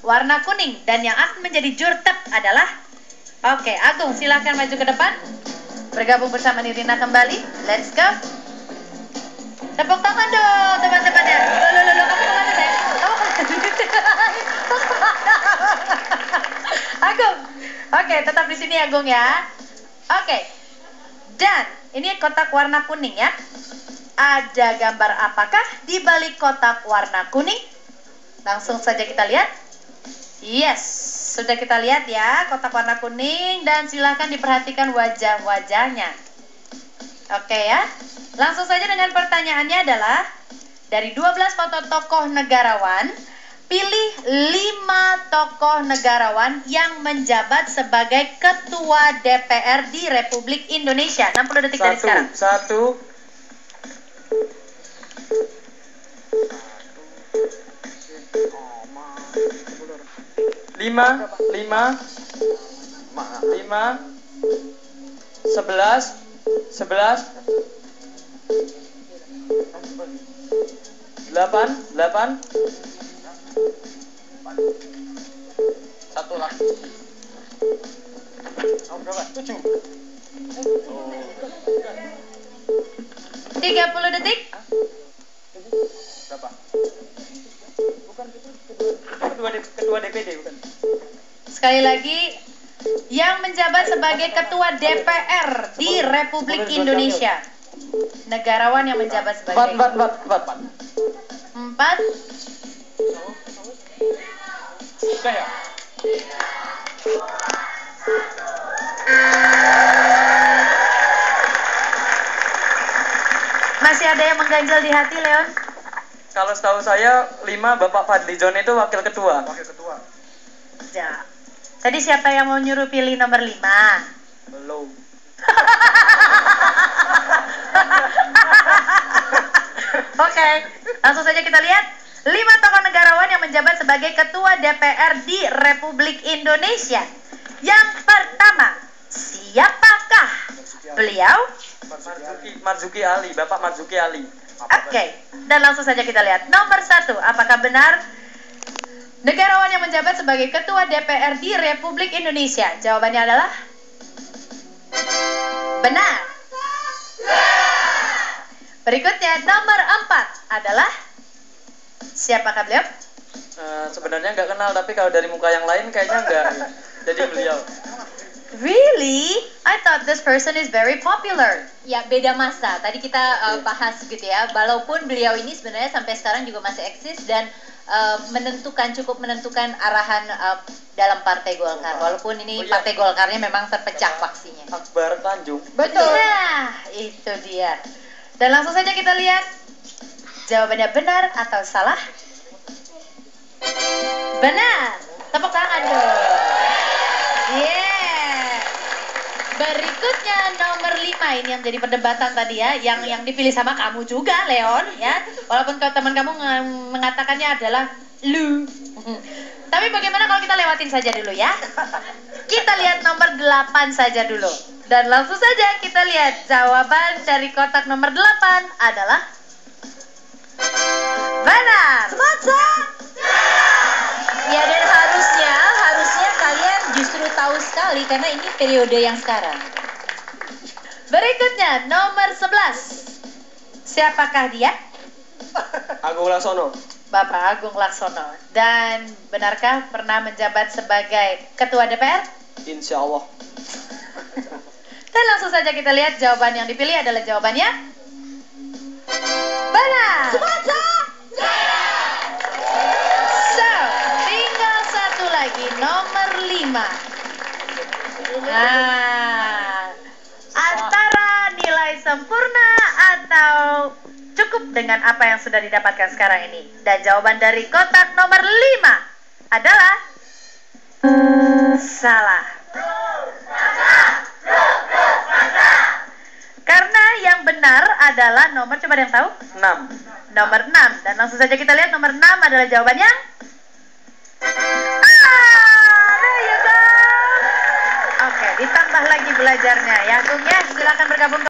warna kuning dan yang akan menjadi jurtep adalah Oke, Agung silahkan maju ke depan. Bergabung bersama Nirina kembali. Let's go. Tepuk tangan dong teman-temannya. Loh, loh, loh, loh, kamu ke mana? Kamu ke mana? Agung. Oke, tetap di sini Agung ya. Oke. Dan ini kotak warna kuning ya. Ada gambar apakah di balik kotak warna kuning? Langsung saja kita lihat. Yes, sudah kita lihat ya kotak warna kuning dan silahkan diperhatikan wajah-wajahnya. Oke ya, langsung saja dengan pertanyaannya adalah dari 12 foto tokoh negarawan, pilih 5 tokoh negarawan yang menjabat sebagai ketua DPR di Republik Indonesia. 60 detik dari Satu, sekarang. satu. Lima, lima, lima, sebelas, sebelas, delapan, delapan, satu lagi. Nomor berapa? Tujuh. 30 detik. Berapa? Bukan itu ketua ketua DPD bukan? Sekali lagi, yang menjabat sebagai ketua DPR di Republik Indonesia. Negarawan yang menjabat sebagai empat, empat, empat, empat. empat. Masih ada yang mengganjal di hati, Leon? Kalau setahu saya lima Bapak Fadli John itu wakil ketua. Wakil ketua. Ya. Tadi siapa yang mau nyuruh pilih nomor lima? Belum. Oke, langsung saja kita lihat. Lima tokoh negarawan yang menjabat sebagai ketua DPR di Republik Indonesia. Yang pertama, siapakah beliau? Marzuki, Marzuki Ali, Bapak Marzuki Ali. Oke, dan langsung saja kita lihat. Nomor satu, apakah benar negarawan yang menjabat sebagai ketua DPR di Republik Indonesia? Jawabannya adalah benar. Berikutnya, nomor empat adalah siapakah beliau? Eh, sebenarnya nggak kenal, tapi kalau dari muka yang lain kayaknya nggak. Jadi beliau. Really? I thought this person is very popular. Ya beda masa. Tadi kita uh, bahas gitu ya. Walaupun beliau ini sebenarnya sampai sekarang juga masih eksis dan uh, menentukan cukup menentukan arahan uh, dalam Partai Golkar. Walaupun ini Oh, iya. Partai Golkarnya memang terpecah faksinya. Akbar Tanjung. Betul. Nah, itu dia. Dan langsung saja kita lihat jawabannya benar atau salah. Benar. Tepuk tangan dong. Berikutnya nomor 5 ini yang jadi perdebatan tadi ya, yang yang dipilih sama kamu juga Leon ya. Walaupun teman kamu mengatakannya adalah lu. Tapi bagaimana kalau kita lewatin saja dulu ya? Kita lihat nomor 8 saja dulu. Dan langsung saja kita lihat jawaban dari kotak nomor 8 adalah benar. Ya sekali karena ini periode yang sekarang. Berikutnya nomor 11. Siapakah dia? Agung Laksono. Bapak Agung Laksono. Dan benarkah pernah menjabat sebagai ketua DPR? Insya Allah. Dan langsung saja kita lihat jawaban yang dipilih adalah jawabannya benar. So, tinggal satu lagi, nomor lima. Nah, antara nilai sempurna atau cukup dengan apa yang sudah didapatkan sekarang ini. Dan jawaban dari kotak nomor lima adalah salah. Karena yang benar adalah nomor coba ada yang tahu? Enam. Nomor 6 dan langsung saja kita lihat nomor 6 adalah jawabannya. Ah, there you go. Oke, ditambah lagi belajarnya ya, Agung ya. Silakan bergabung